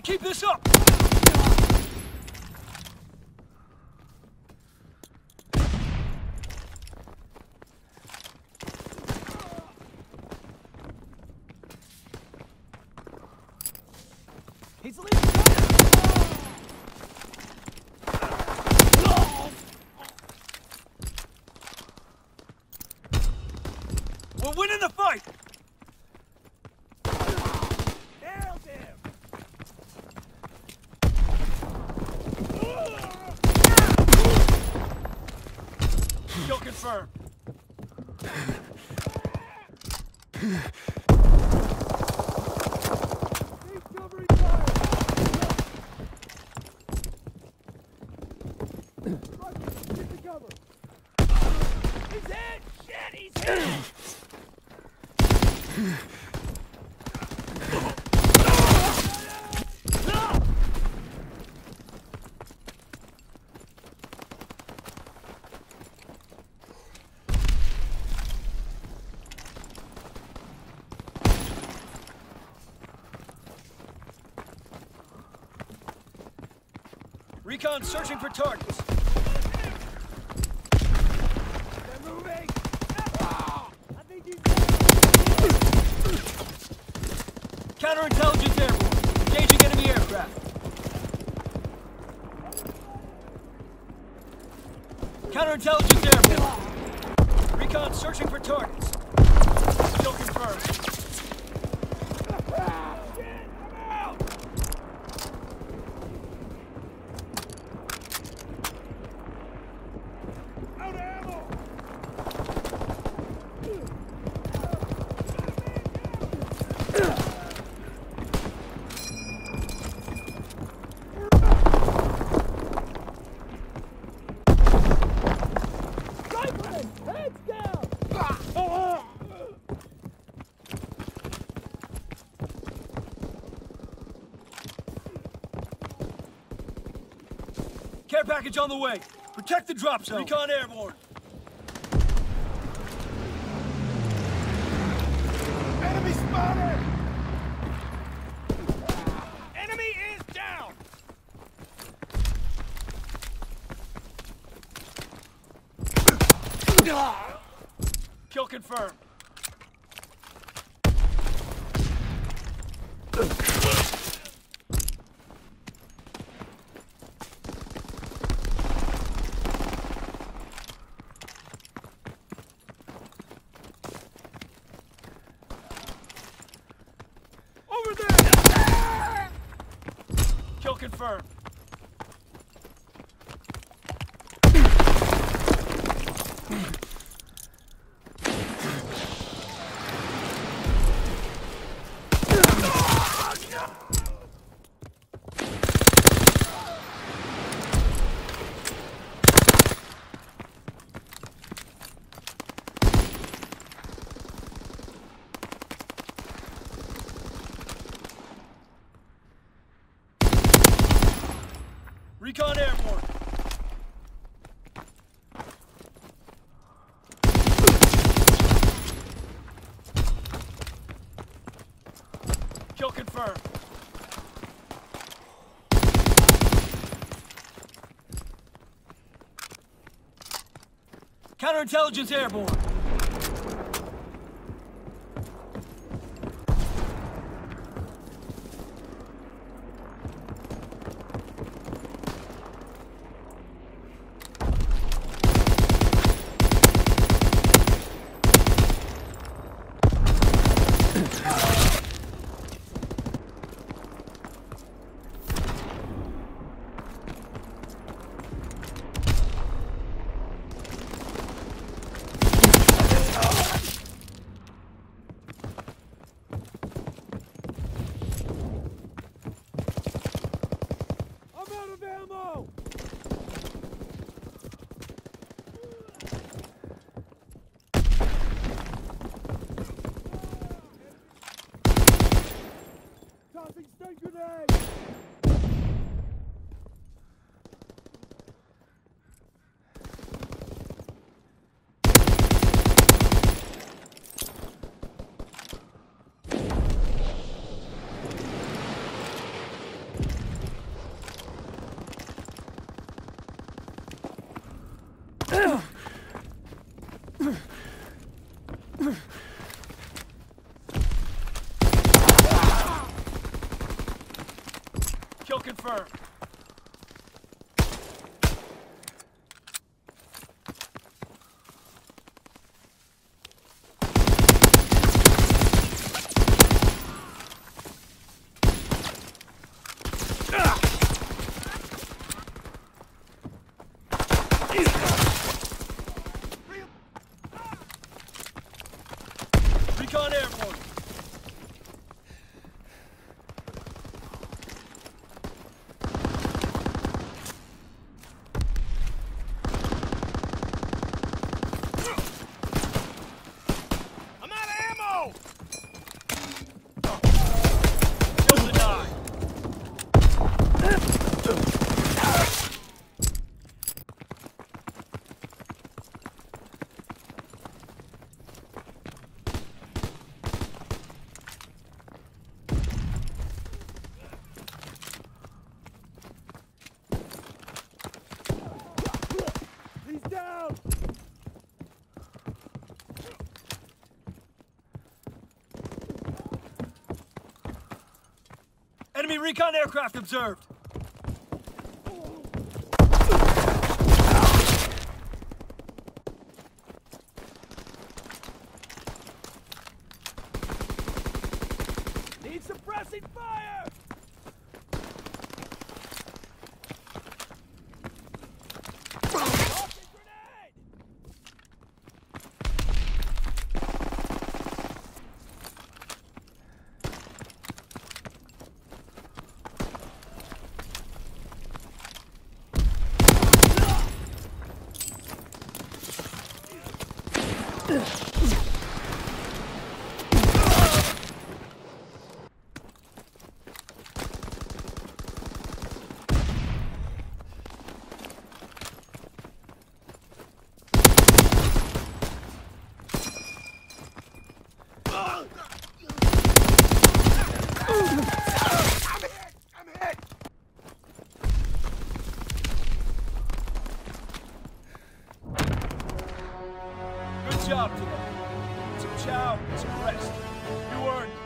can't keep this up! We're winning the fight! Confirmed. He's hit! Shit, he's hit! Recon searching for targets. Counterintelligence airborne. Engaging enemy aircraft. Counterintelligence airborne. Recon searching for targets. Package on the way. Protect the drop zone. Recon airborne. Enemy spotted! Enemy is down! Kill confirmed. Confirmed. Recon airborne. Kill confirmed. Counterintelligence airborne. Kill confirmed. Recon airborne. I'm out of ammo! Kill denied. He's down! Enemy recon aircraft observed. Need suppressing fire! job today. Some chow, some rest. You earned